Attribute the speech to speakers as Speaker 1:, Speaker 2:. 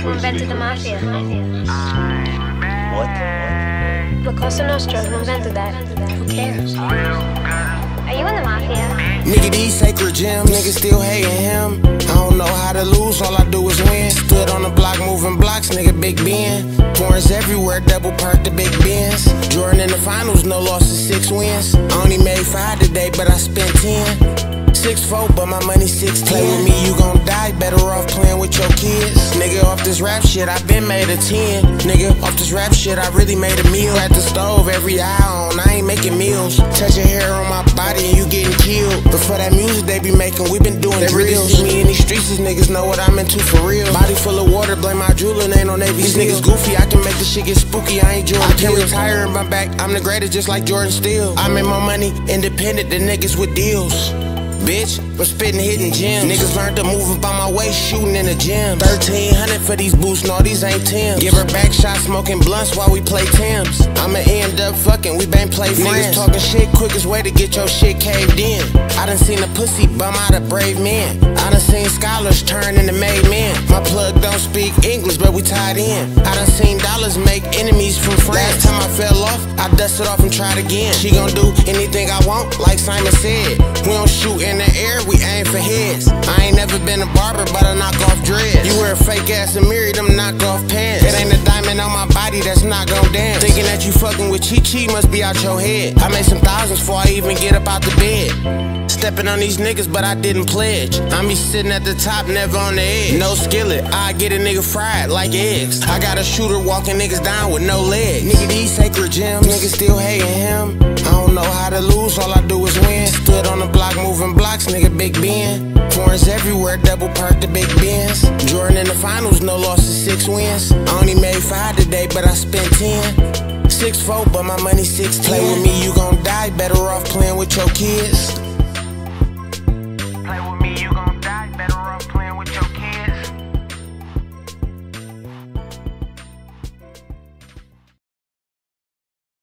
Speaker 1: who invented the mafia.
Speaker 2: What?
Speaker 1: La Cosa Nostra, who invented that. Who cares? Are you in the mafia?
Speaker 3: Nigga, these sacred gems, niggas still hating him. I don't know how to lose, all I do is win. Stood on the block moving blocks, nigga, Big Ben. Foreigns everywhere, double park the Big Benz. Jordan in the finals, no losses, six wins. I only made five today, but I spent ten. Six four, but my money six. Play with me, you gon' die. Better off playing with your kids. Nigga, off this rap shit, I been made a ten. Nigga, off this rap shit, I really made a meal at the stove every hour on. I ain't making meals. Touch your hair on my body and you getting killed. But for that music they be making, we been doing they drills. Really see me in these streets, these niggas know what I'm into for real. Body full of water, blame my jeweler, ain't no Navy These niggas goofy, I can make this shit get spooky. I ain't Jordan. I can retire in my back. I'm the greatest, just like Jordan Steele. I make my money independent, the niggas with deals. Bitch, We're spitting hidden gems. Niggas learned to move up on my way, shooting in the gym. 1300 for these boots, no, these ain't Timbs. Give her back shots, smoking blunts while we play Tim's. I'ma end up fucking, we been play friends. Niggas talking shit, quickest way to get your shit caved in. I done seen a pussy bum out of brave men. I done seen scholars turn into made men. My plug don't speak English, but we tied in. I done seen enemies from friends. Last time I fell off, I dusted off and tried again. She gon' do anything I want, like Simon said. We don't shoot in the air, we aim for heads. I ain't never been a barber, but I knock off dreads. You wear a fake ass Amiri, them knock off pants. It ain't a not gon' dance. Thinking that you fucking with Chi Chi must be out your head. I made some thousands before I even get up out the bed. Stepping on these niggas, but I didn't pledge. I'm be sitting at the top, never on the edge. No skillet, I get a nigga fried like eggs. I got a shooter walking niggas down with no legs. Nigga, these sacred gems, niggas still hating him. I don't know how to lose, all I do is win. Stood blocks, nigga, Big Ben. Foreigns everywhere, double park the Big Benz. Jordan in the finals, no losses, six wins. I only made five today, but I spent ten. Six four, but my money six. Play with me, you gon' die. Better off playing with your kids.